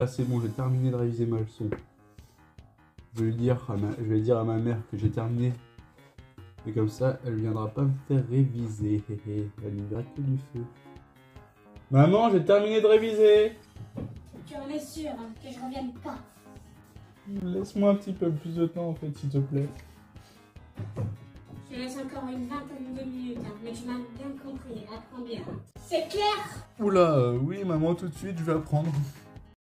Là c'est bon, j'ai terminé de réviser ma leçon. Je vais, lui dire à ma... je vais dire à ma mère que j'ai terminé. Et comme ça, elle viendra pas me faire réviser. Elle ne verra que du feu. Maman, j'ai terminé de réviser. Tu en es sûr hein, que je revienne pas? Laisse-moi un petit peu plus de temps en fait, s'il te plaît. Je laisse encore une vingtaine de minutes, hein, mais tu m'as bien compris, apprends bien. C'est clair? Oula, oui maman, tout de suite, je vais apprendre.